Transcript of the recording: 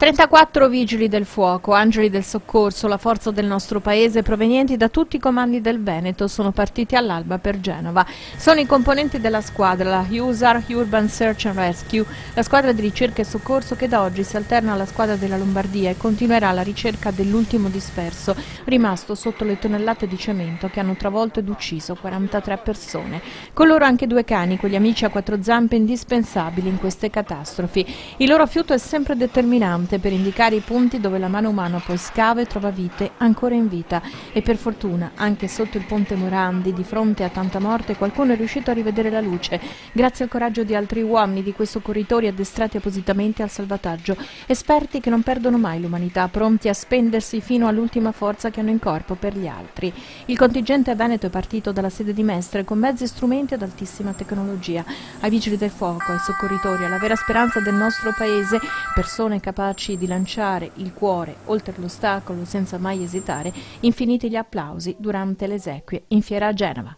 34 vigili del fuoco, angeli del soccorso, la forza del nostro paese provenienti da tutti i comandi del Veneto sono partiti all'alba per Genova. Sono i componenti della squadra, la USAR Urban Search and Rescue, la squadra di ricerca e soccorso che da oggi si alterna alla squadra della Lombardia e continuerà la ricerca dell'ultimo disperso, rimasto sotto le tonnellate di cemento che hanno travolto ed ucciso 43 persone. Con loro anche due cani, quegli amici a quattro zampe indispensabili in queste catastrofi. Il loro fiuto è sempre determinante importante per indicare i punti dove la mano umana poi scava e trova vite ancora in vita. E per fortuna anche sotto il ponte Morandi di fronte a tanta morte qualcuno è riuscito a rivedere la luce grazie al coraggio di altri uomini di quei soccorritori addestrati appositamente al salvataggio esperti che non perdono mai l'umanità pronti a spendersi fino all'ultima forza che hanno in corpo per gli altri. Il contingente veneto è partito dalla sede di Mestre con mezzi strumenti ad altissima tecnologia. Ai vigili del fuoco ai soccorritori alla vera speranza del nostro paese persone capaci capaci di lanciare il cuore oltre l'ostacolo senza mai esitare, infiniti gli applausi durante le esequie in fiera a Genova.